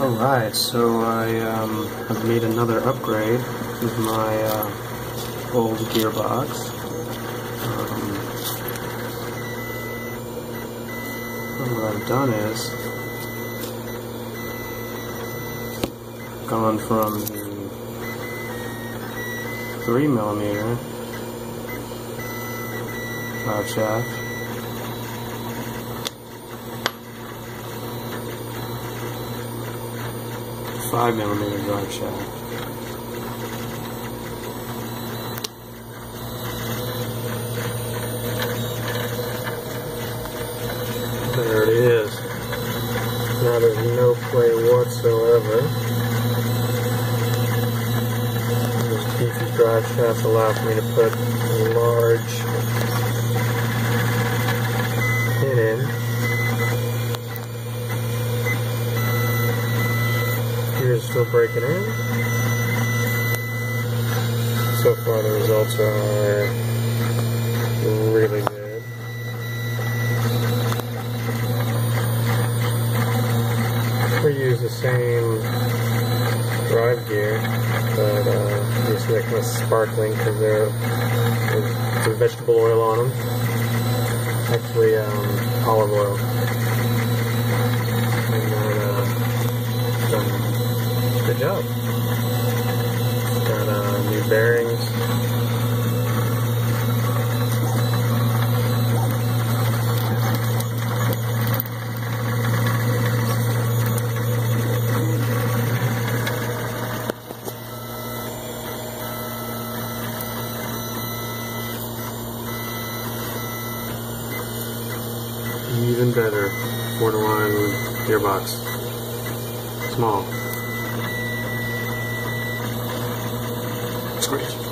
Alright, so I um, have made another upgrade with my uh, old gearbox. Um, what I've done is gone from the 3 millimeter shaft five millimeter drive shaft. There it is. Now there's no play whatsoever. This beefy drive shaft allows me to put a large pin in Here's still breaking in. So far the results are really good. We use the same drive gear, but uh, are kind of sparkling because they're there's vegetable oil on them. Actually, um, olive oil. Job. Got uh, new bearings. Even better, 4 to 1 gearbox. Small. That's great.